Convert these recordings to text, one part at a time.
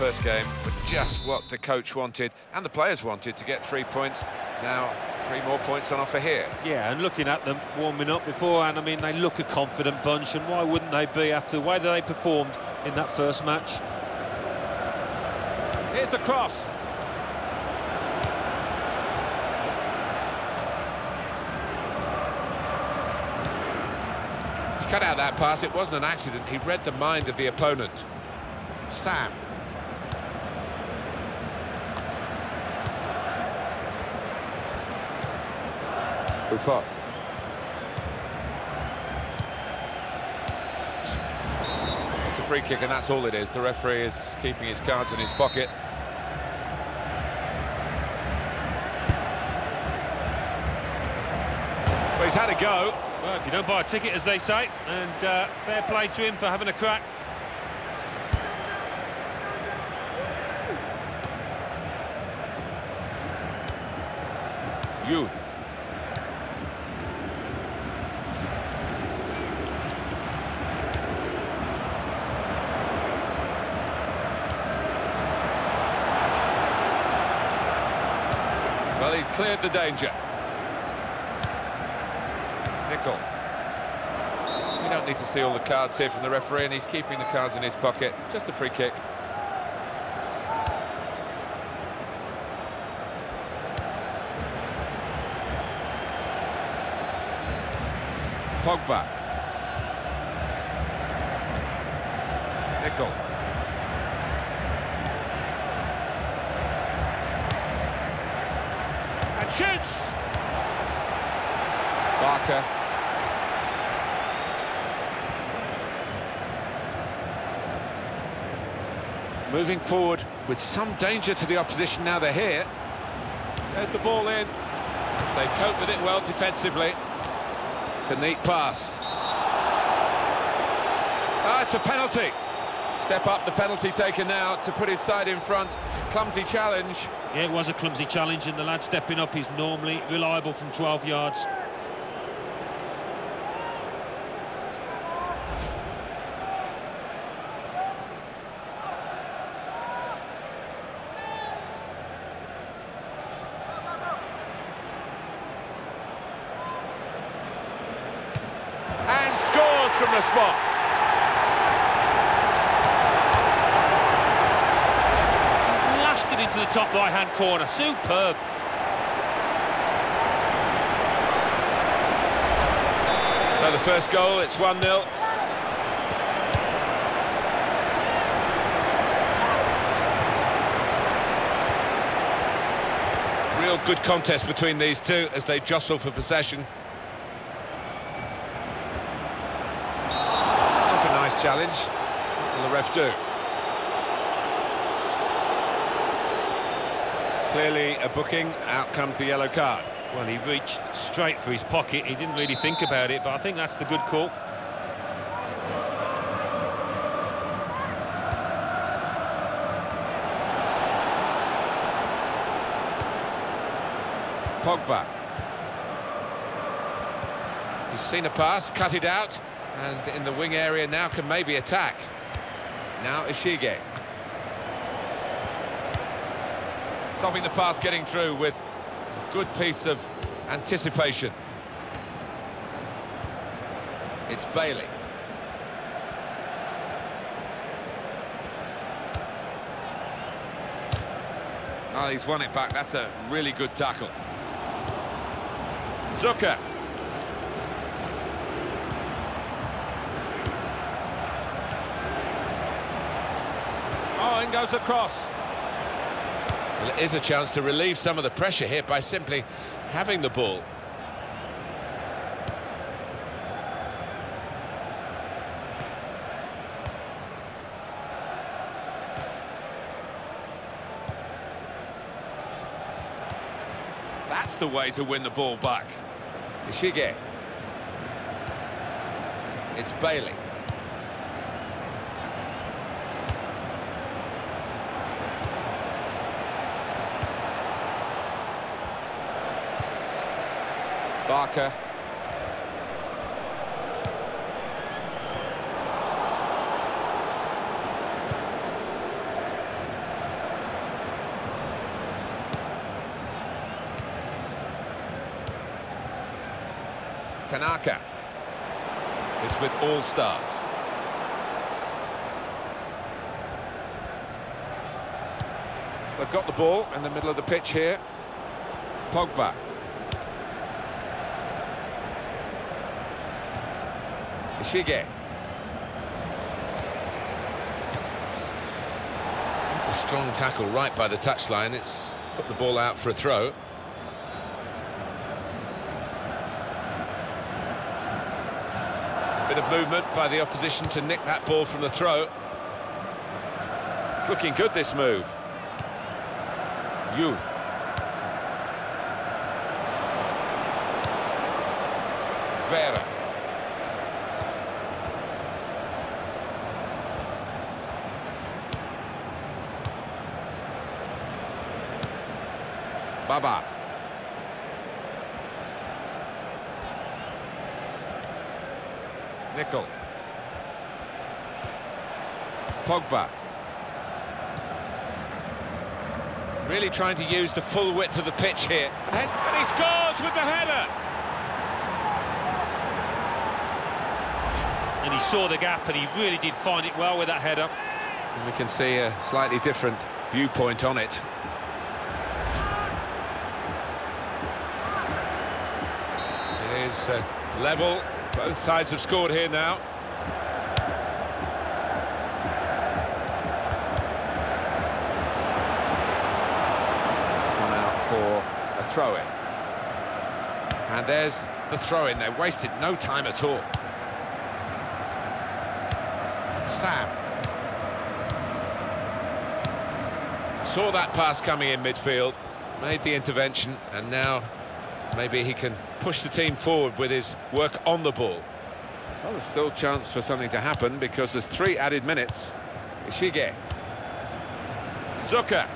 first game was just what the coach wanted and the players wanted to get three points. Now, three more points on offer here. Yeah, and looking at them warming up beforehand, I mean, they look a confident bunch, and why wouldn't they be after the way that they performed in that first match? Here's the cross. He's cut out that pass. It wasn't an accident. He read the mind of the opponent. Sam. Buffon. It's a free kick and that's all it is. The referee is keeping his cards in his pocket. Well, he's had a go. Well, if you don't buy a ticket, as they say, and uh, fair play to him for having a crack. You. Cleared the danger. Nicol. We don't need to see all the cards here from the referee, and he's keeping the cards in his pocket. Just a free kick. Pogba. Nicol. And shoots! Barker. Moving forward with some danger to the opposition now they're here. There's the ball in. They cope with it well defensively. It's a neat pass. Ah, it's a penalty. Step up, the penalty taken now to put his side in front. Clumsy challenge. Yeah, it was a clumsy challenge, and the lad stepping up is normally reliable from 12 yards. And scores from the spot. It into the top right-hand corner. Superb. So the first goal, it's 1-0. Real good contest between these two as they jostle for possession. Not a nice challenge. What will the ref do? Clearly a booking, out comes the yellow card. Well, he reached straight for his pocket. He didn't really think about it, but I think that's the good call. Pogba. He's seen a pass, cut it out, and in the wing area now can maybe attack. Now Ishige. Stopping the pass getting through with a good piece of anticipation. It's Bailey. Oh, he's won it back. That's a really good tackle. Zucker. Oh, in goes the cross. Well, it is a chance to relieve some of the pressure here by simply having the ball. That's the way to win the ball back. Ishige. It's Bailey. Barker. Tanaka. It's with all stars. They've got the ball in the middle of the pitch here. Pogba. Ishige. It's a strong tackle right by the touchline. It's put the ball out for a throw. Bit of movement by the opposition to nick that ball from the throw. It's looking good, this move. You. Vera. Baba. Nickel. Pogba. Really trying to use the full width of the pitch here. And he scores with the header! And he saw the gap and he really did find it well with that header. And we can see a slightly different viewpoint on it. It is uh, level. Both sides have scored here now. It's gone out for a throw-in. And there's the throw-in. They wasted no time at all. Sam. Saw that pass coming in midfield, made the intervention, and now maybe he can push the team forward with his work on the ball. Well, there's still chance for something to happen because there's three added minutes. Ishige. Zucker.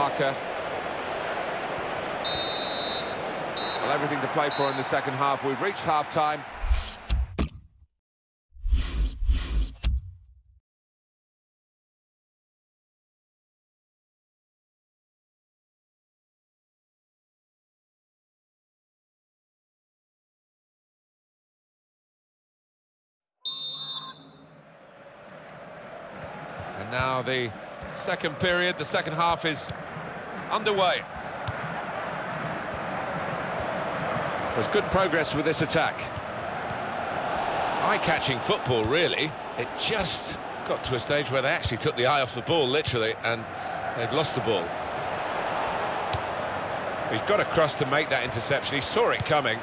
Barker. Well, everything to play for in the second half. We've reached half-time. And now the second period, the second half is underway. There's good progress with this attack. Eye-catching football, really. It just got to a stage where they actually took the eye off the ball, literally, and they've lost the ball. He's got across to make that interception. He saw it coming.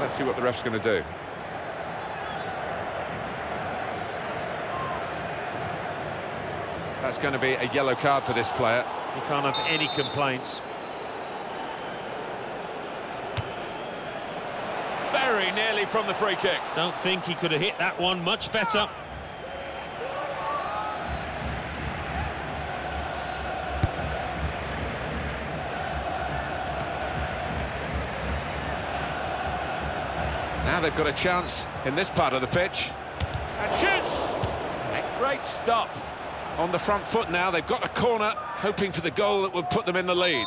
Let's see what the ref's going to do. That's going to be a yellow card for this player. He can't have any complaints. Very nearly from the free kick. Don't think he could have hit that one much better. Now they've got a chance in this part of the pitch. And shoots! A great stop. On the front foot now, they've got a corner, hoping for the goal that will put them in the lead.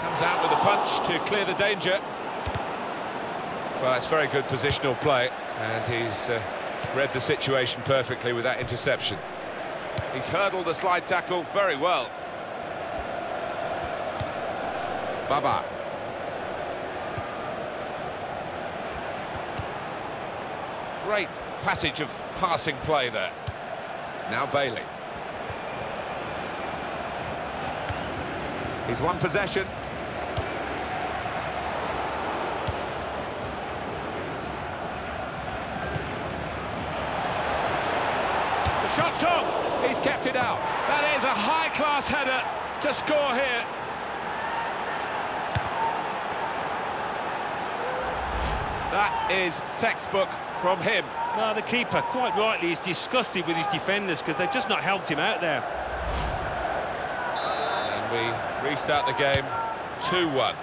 Comes out with a punch to clear the danger. Well, that's very good positional play, and he's uh, read the situation perfectly with that interception. He's hurdled the slide tackle very well. Baba. Great passage of passing play there. Now Bailey. He's won possession. The shot's on. He's kept it out. That is a high-class header to score here. That is textbook from him. Well, the keeper, quite rightly, is disgusted with his defenders because they've just not helped him out there. And we restart the game 2-1.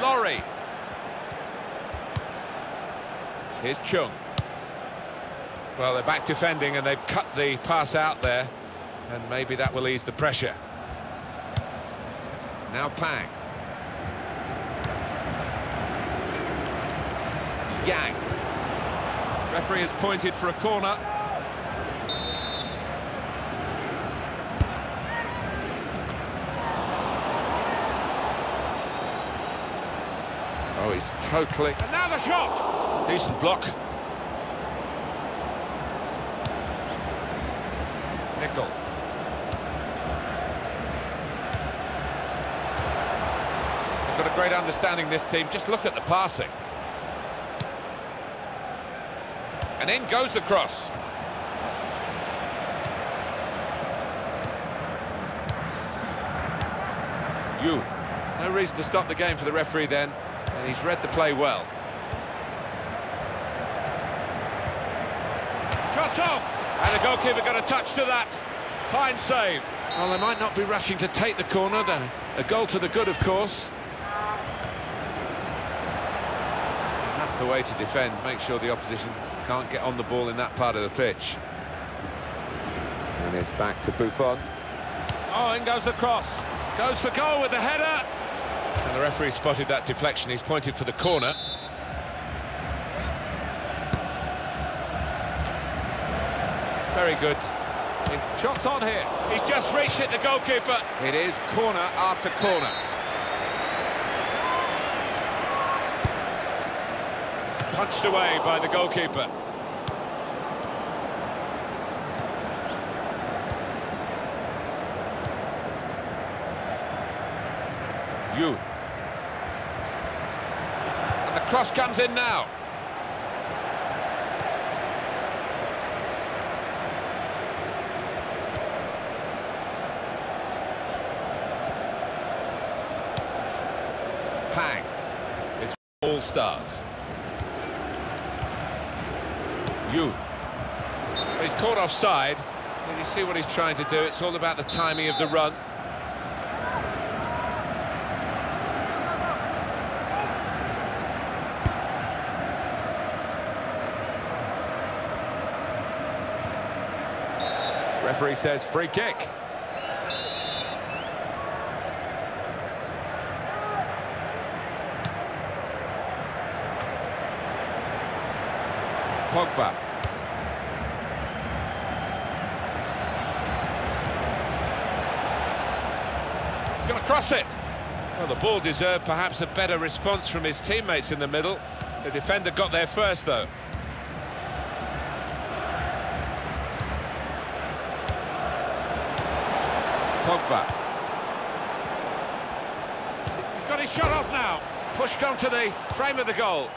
Laurie. Here's Chung. Well, they're back defending and they've cut the pass out there. And maybe that will ease the pressure. Now Pang. Yang. Referee has pointed for a corner. Oh, he's totally... And now the shot! Decent block. Nickel. They've got a great understanding, this team. Just look at the passing. And in goes the cross. You. No reason to stop the game for the referee then, and he's read the play well. On! And the goalkeeper got a touch to that. Fine save. Well, they might not be rushing to take the corner. A goal to the good, of course. And that's the way to defend. Make sure the opposition can't get on the ball in that part of the pitch. And it's back to Buffon. Oh, in goes the cross. Goes for goal with the header. And the referee spotted that deflection. He's pointed for the corner. Very good. Shots on here. He's just reached it, the goalkeeper. It is corner after corner. Punched away by the goalkeeper. You. And the cross comes in now. Pang. It's all stars. You. He's caught offside. And you see what he's trying to do. It's all about the timing of the run. Referee says free kick. Pogba. He's going to cross it. Well, the ball deserved perhaps a better response from his teammates in the middle. The defender got there first, though. Pogba. He's got his shot off now. Pushed onto the frame of the goal.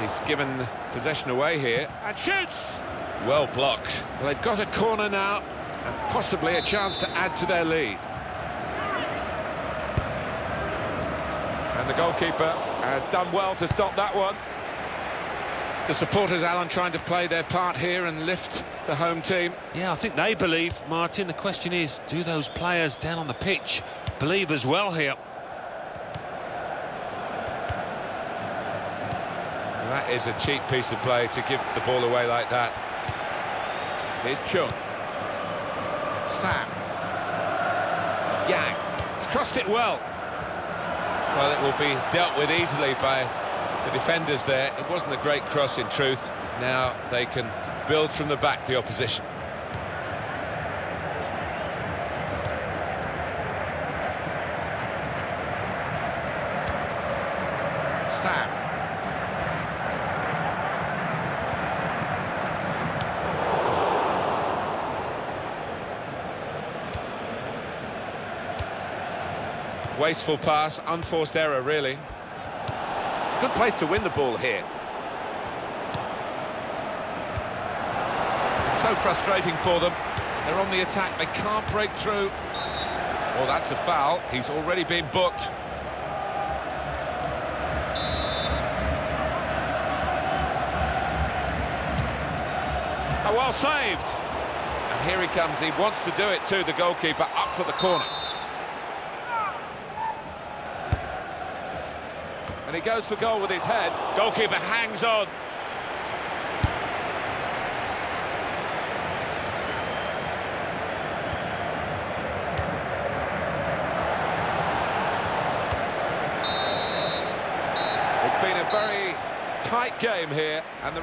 He's given possession away here. And shoots! Well blocked. Well, they've got a corner now and possibly a chance to add to their lead. And the goalkeeper has done well to stop that one. The supporters, Alan, trying to play their part here and lift the home team. Yeah, I think they believe, Martin. The question is, do those players down on the pitch believe as well here? That is a cheap piece of play to give the ball away like that. Here's Chung. Sam. Yang. He's crossed it well. Well, it will be dealt with easily by the defenders there. It wasn't a great cross in truth. Now they can build from the back, the opposition. Sam. Wasteful pass, unforced error, really. It's a good place to win the ball here. It's so frustrating for them. They're on the attack, they can't break through. Oh, that's a foul. He's already been booked. Oh, well saved. And here he comes. He wants to do it too, the goalkeeper, up for the corner. And he goes for goal with his head. Goalkeeper hangs on. It's been a very tight game here, and the...